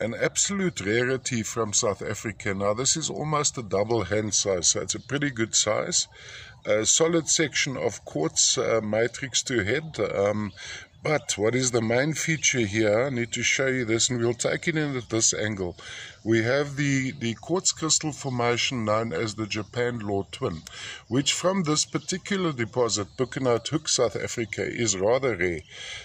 an absolute rarity from South Africa. Now, this is almost a double hand size, so it's a pretty good size. A solid section of quartz uh, matrix to head. Um, but what is the main feature here? I need to show you this, and we'll take it in at this angle. We have the, the quartz crystal formation known as the Japan Law Twin, which from this particular deposit, Boekenhouthoek, South Africa, is rather rare.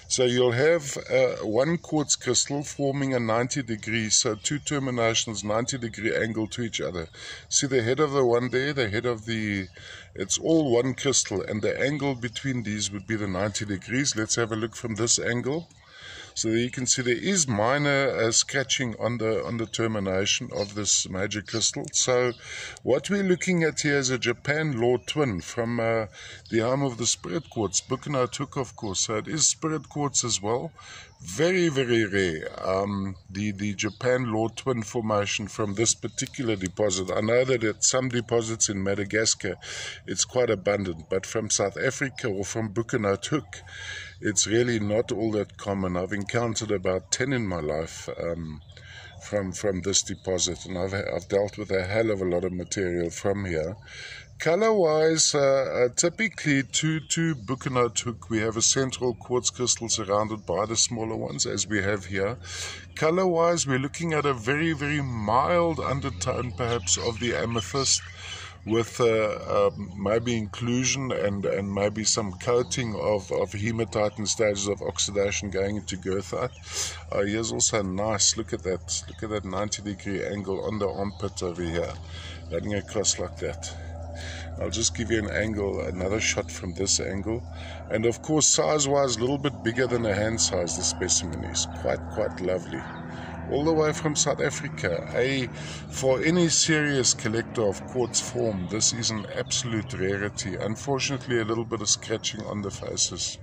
So you'll have uh, one quartz crystal forming a 90 degree, so two terminations, 90 degree angle to each other. See the head of the one there, the head of the, it's all one crystal, and the angle between these would be the 90 degrees. Let's have a look from this angle. So you can see there is minor uh, scratching on the on the termination of this major crystal. So what we're looking at here is a Japan Law twin from uh, the arm of the spirit quartz, Boekenhouthoek, of course. So it is spirit quartz as well. Very, very rare. Um, the, the Japan Law twin formation from this particular deposit. I know that at some deposits in Madagascar it's quite abundant, but from South Africa or from Boekenhouthoek, it's really not all that common. I've encountered about 10 in my life um, from, from this deposit, and I've, I've dealt with a hell of a lot of material from here. Color wise, uh, uh, typically two to Boekenhouthoek, we have a central quartz crystal surrounded by the smaller ones, as we have here. Color wise, we're looking at a very, very mild undertone, perhaps, of the amethyst with uh, um, maybe inclusion and, and maybe some coating of, of hematite and stages of oxidation going into goethite. Uh, here's also nice, look at that, look at that 90 degree angle on the armpit over here, running across like that. I'll just give you an angle, another shot from this angle. And of course, size-wise, a little bit bigger than a hand size, the specimen is. Quite, quite lovely all the way from South Africa. A, for any serious collector of quartz form, this is an absolute rarity. Unfortunately, a little bit of scratching on the faces.